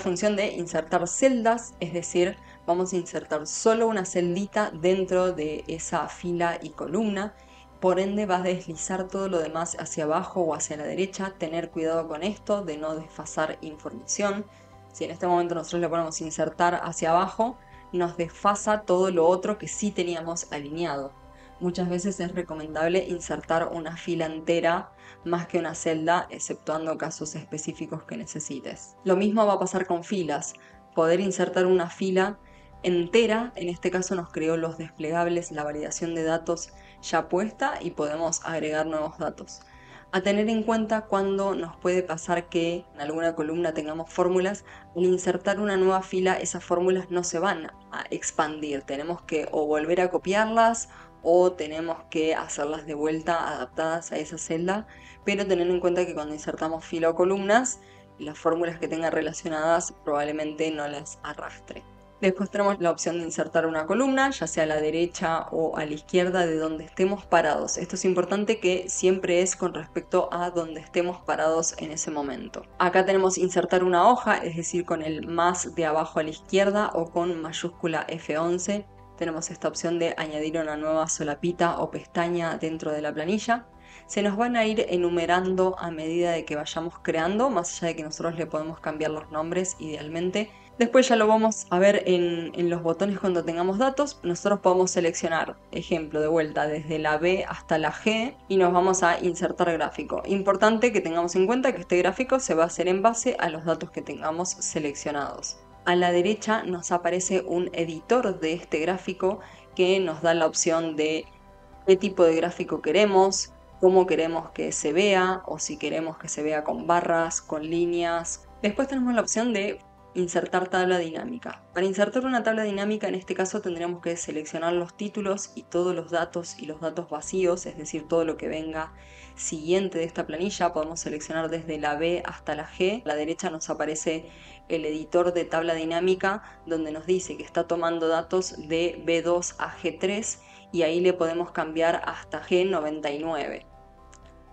función de insertar celdas, es decir, vamos a insertar solo una celdita dentro de esa fila y columna. Por ende va a deslizar todo lo demás hacia abajo o hacia la derecha. Tener cuidado con esto de no desfasar información. Si en este momento nosotros le ponemos insertar hacia abajo, nos desfasa todo lo otro que sí teníamos alineado. Muchas veces es recomendable insertar una fila entera más que una celda, exceptuando casos específicos que necesites. Lo mismo va a pasar con filas. Poder insertar una fila entera, en este caso nos creó los desplegables, la validación de datos ya puesta y podemos agregar nuevos datos. A tener en cuenta cuando nos puede pasar que en alguna columna tengamos fórmulas, al insertar una nueva fila esas fórmulas no se van a expandir, tenemos que o volver a copiarlas o tenemos que hacerlas de vuelta adaptadas a esa celda, pero tener en cuenta que cuando insertamos fila o columnas, las fórmulas que tengan relacionadas probablemente no las arrastre. Después tenemos la opción de insertar una columna, ya sea a la derecha o a la izquierda de donde estemos parados. Esto es importante que siempre es con respecto a donde estemos parados en ese momento. Acá tenemos insertar una hoja, es decir, con el más de abajo a la izquierda o con mayúscula F11. Tenemos esta opción de añadir una nueva solapita o pestaña dentro de la planilla se nos van a ir enumerando a medida de que vayamos creando, más allá de que nosotros le podemos cambiar los nombres idealmente. Después ya lo vamos a ver en, los botones cuando tengamos datos. Nosotros podemos seleccionar, ejemplo, de vuelta desde la B hasta la G y nos vamos a insertar gráfico. Importante que tengamos en cuenta que este gráfico se va a hacer en base a los datos que tengamos seleccionados. A la derecha nos aparece un editor de este gráfico que nos da la opción de qué tipo de gráfico queremos, cómo queremos que se vea o si queremos que se vea con barras, con líneas. Después tenemos la opción de insertar tabla dinámica. Para insertar una tabla dinámica en este caso tendríamos que seleccionar los títulos y todos los datos y los datos vacíos, es decir, todo lo que venga siguiente de esta planilla. Podemos seleccionar desde la B hasta la G. A la derecha nos aparece el editor de tabla dinámica donde nos dice que está tomando datos de B2 a G3 y ahí le podemos cambiar hasta G99.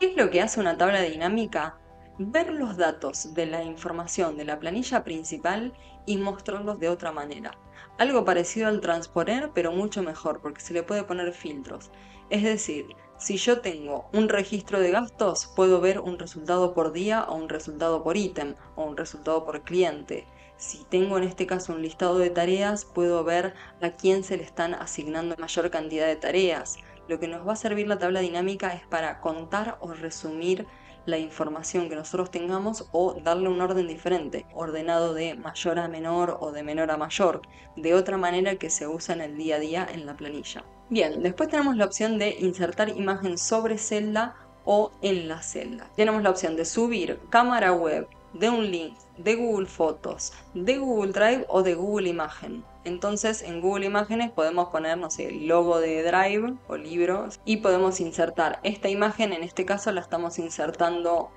¿Qué es lo que hace una tabla dinámica? Ver los datos de la información de la planilla principal y mostrarlos de otra manera. Algo parecido al transponer, pero mucho mejor, porque se le puede poner filtros. Es decir, si yo tengo un registro de gastos, puedo ver un resultado por día o un resultado por ítem o un resultado por cliente. Si tengo en este caso un listado de tareas, puedo ver a quién se le están asignando mayor cantidad de tareas. Lo que nos va a servir la tabla dinámica es para contar o resumir la información que nosotros tengamos o darle un orden diferente, ordenado de mayor a menor o de menor a mayor, de otra manera que se usa en el día a día en la planilla. Bien, después tenemos la opción de insertar imagen sobre celda o en la celda. Tenemos la opción de subir cámara web, de un link de Google Fotos, de Google Drive o de Google Imagen. Entonces en Google Imágenes podemos poner, no sé, el logo de Drive o libros y podemos insertar esta imagen, en este caso la estamos insertando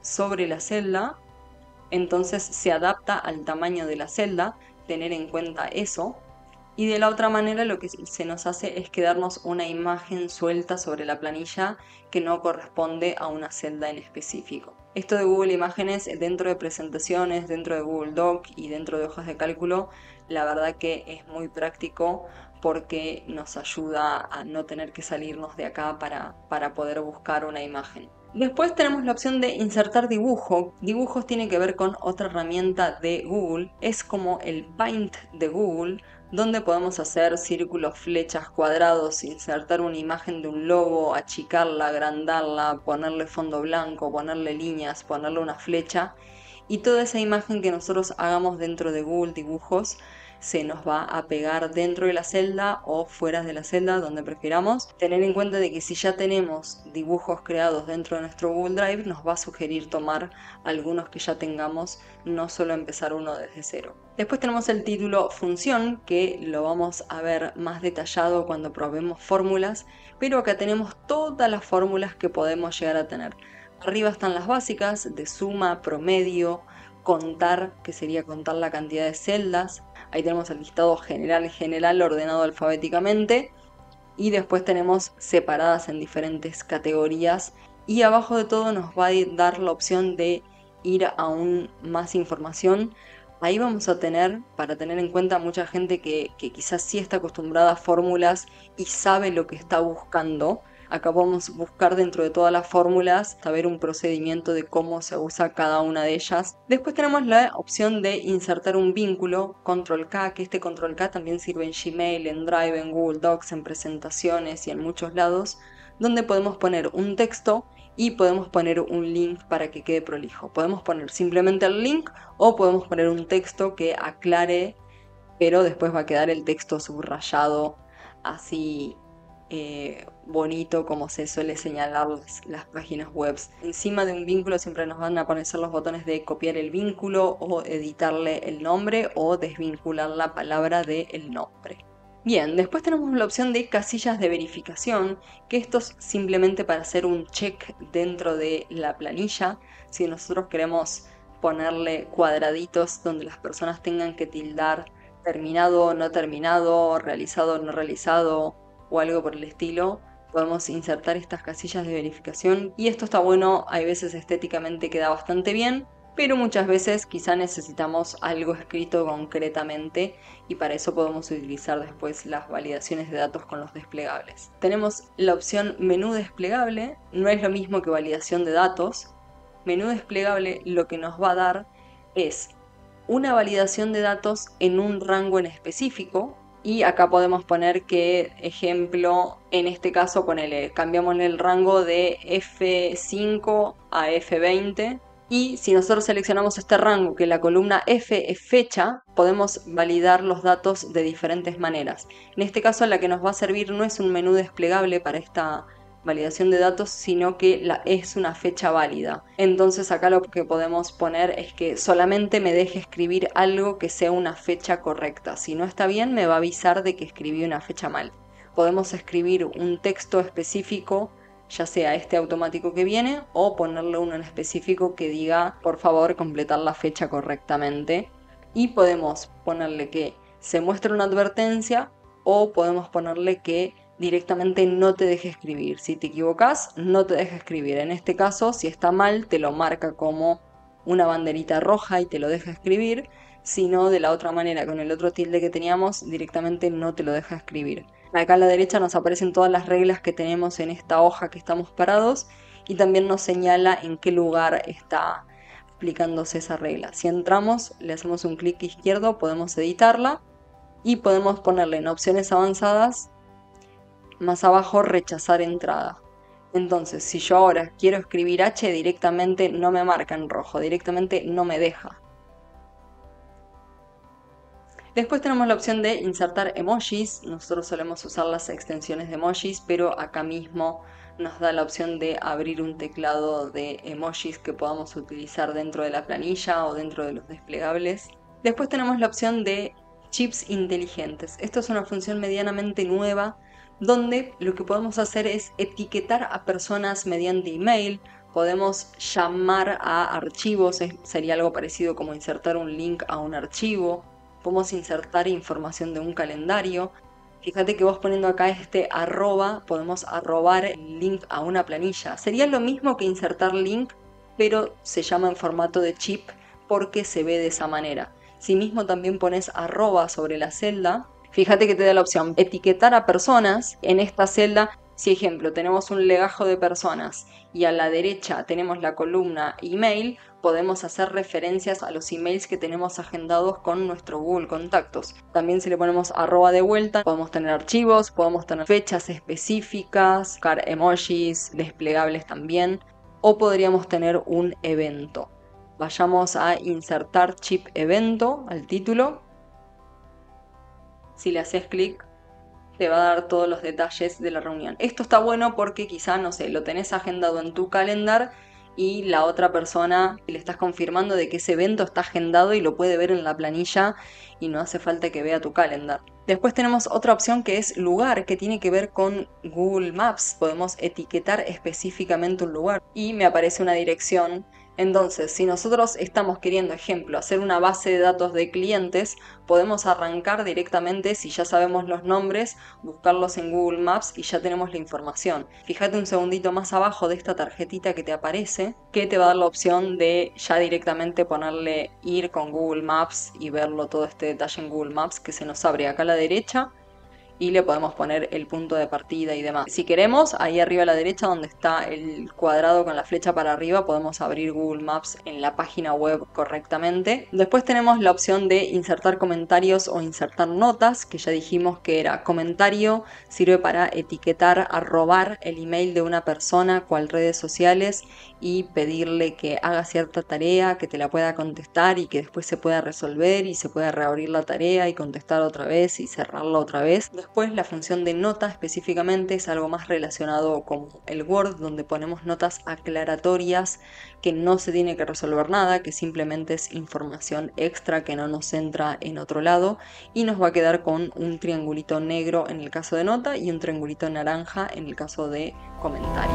sobre la celda, entonces se adapta al tamaño de la celda, tener en cuenta eso. Y de la otra manera lo que se nos hace es quedarnos una imagen suelta sobre la planilla que no corresponde a una celda en específico. Esto de Google Imágenes dentro de presentaciones, dentro de Google Doc y dentro de hojas de cálculo, la verdad que es muy práctico porque nos ayuda a no tener que salirnos de acá para, para poder buscar una imagen. Después tenemos la opción de insertar dibujo. Dibujos tiene que ver con otra herramienta de Google. Es como el Paint de Google, donde podemos hacer círculos, flechas, cuadrados, insertar una imagen de un logo, achicarla, agrandarla, ponerle fondo blanco, ponerle líneas, ponerle una flecha y toda esa imagen que nosotros hagamos dentro de Google Dibujos se nos va a pegar dentro de la celda o fuera de la celda, donde prefiramos. Tener en cuenta de que si ya tenemos dibujos creados dentro de nuestro Google Drive, nos va a sugerir tomar algunos que ya tengamos, no solo empezar uno desde cero. Después tenemos el título función, que lo vamos a ver más detallado cuando probemos fórmulas, pero acá tenemos todas las fórmulas que podemos llegar a tener. Arriba están las básicas de suma, promedio, contar, que sería contar la cantidad de celdas, Ahí tenemos el listado general general ordenado alfabéticamente. Y después tenemos separadas en diferentes categorías. Y abajo de todo nos va a dar la opción de ir aún más información. Ahí vamos a tener, para tener en cuenta mucha gente que, que quizás sí está acostumbrada a fórmulas y sabe lo que está buscando, Acá podemos buscar dentro de todas las fórmulas, saber un procedimiento de cómo se usa cada una de ellas. Después tenemos la opción de insertar un vínculo, control K, que este control K también sirve en Gmail, en Drive, en Google Docs, en presentaciones y en muchos lados, donde podemos poner un texto y podemos poner un link para que quede prolijo. Podemos poner simplemente el link o podemos poner un texto que aclare, pero después va a quedar el texto subrayado así eh, bonito como se suele señalar las, páginas web. Encima de un vínculo siempre nos van a aparecer los botones de copiar el vínculo o editarle el nombre o desvincular la palabra del nombre. Bien, después tenemos la opción de casillas de verificación, que esto es simplemente para hacer un check dentro de la planilla. Si nosotros queremos ponerle cuadraditos donde las personas tengan que tildar terminado no terminado, realizado no realizado, o algo por el estilo, podemos insertar estas casillas de verificación y esto está bueno, hay veces estéticamente queda bastante bien, pero muchas veces quizá necesitamos algo escrito concretamente y para eso podemos utilizar después las validaciones de datos con los desplegables. Tenemos la opción menú desplegable, no es lo mismo que validación de datos. Menú desplegable lo que nos va a dar es una validación de datos en un rango en específico, y acá podemos poner que, ejemplo, en este caso ponele, cambiamos el rango de F5 a F20. Y si nosotros seleccionamos este rango, que la columna F es fecha, podemos validar los datos de diferentes maneras. En este caso la que nos va a servir no es un menú desplegable para esta validación de datos, sino que es una fecha válida. Entonces acá lo que podemos poner es que solamente me deje escribir algo que sea una fecha correcta. Si no está bien, me va a avisar de que escribí una fecha mal. Podemos escribir un texto específico ya sea este automático que viene o ponerle uno en específico que diga por favor completar la fecha correctamente y podemos ponerle que se muestre una advertencia o podemos ponerle que directamente no te deje escribir. Si te equivocas, no te deja escribir. En este caso, si está mal, te lo marca como una banderita roja y te lo deja escribir. Si no, de la otra manera, con el otro tilde que teníamos, directamente no te lo deja escribir. Acá a la derecha nos aparecen todas las reglas que tenemos en esta hoja que estamos parados y también nos señala en qué lugar está aplicándose esa regla. Si entramos, le hacemos un clic izquierdo, podemos editarla y podemos ponerle en opciones avanzadas más abajo rechazar entrada. Entonces, si yo ahora quiero escribir H, directamente no me marca en rojo, directamente no me deja. Después tenemos la opción de insertar emojis. Nosotros solemos usar las extensiones de emojis, pero acá mismo nos da la opción de abrir un teclado de emojis que podamos utilizar dentro de la planilla o dentro de los desplegables. Después tenemos la opción de chips inteligentes. Esto es una función medianamente nueva donde lo que podemos hacer es etiquetar a personas mediante email, podemos llamar a archivos, sería algo parecido como insertar un link a un archivo, podemos insertar información de un calendario. Fíjate que vos poniendo acá este arroba, podemos arrobar el link a una planilla. Sería lo mismo que insertar link, pero se llama en formato de chip porque se ve de esa manera. Si mismo también pones arroba sobre la celda, Fíjate que te da la opción etiquetar a personas en esta celda. Si ejemplo tenemos un legajo de personas y a la derecha tenemos la columna email, podemos hacer referencias a los emails que tenemos agendados con nuestro Google Contactos. También si le ponemos arroba de vuelta, podemos tener archivos, podemos tener fechas específicas, emojis desplegables también, o podríamos tener un evento. Vayamos a insertar chip evento al título si le haces clic, te va a dar todos los detalles de la reunión. Esto está bueno porque quizá, no sé, lo tenés agendado en tu calendar y la otra persona le estás confirmando de que ese evento está agendado y lo puede ver en la planilla y no hace falta que vea tu calendar. Después tenemos otra opción que es lugar, que tiene que ver con Google Maps. Podemos etiquetar específicamente un lugar y me aparece una dirección Entonces, si nosotros estamos queriendo, ejemplo, hacer una base de datos de clientes, podemos arrancar directamente, si ya sabemos los nombres, buscarlos en Google Maps y ya tenemos la información. Fíjate un segundito más abajo de esta tarjetita que te aparece, que te va a dar la opción de ya directamente ponerle ir con Google Maps y verlo todo este detalle en Google Maps que se nos abre acá a la derecha y le podemos poner el punto de partida y demás. Si queremos, ahí arriba a la derecha donde está el cuadrado con la flecha para arriba, podemos abrir Google Maps en la página web correctamente. Después tenemos la opción de insertar comentarios o insertar notas, que ya dijimos que era comentario, sirve para etiquetar, arrobar el email de una persona, cual redes sociales y pedirle que haga cierta tarea, que te la pueda contestar y que después se pueda resolver y se pueda reabrir la tarea y contestar otra vez y cerrarla otra vez. Después la función de nota específicamente es algo más relacionado con el Word, donde ponemos notas aclaratorias que no se tiene que resolver nada, que simplemente es información extra que no nos entra en otro lado y nos va a quedar con un triangulito negro en el caso de nota y un triangulito naranja en el caso de comentario.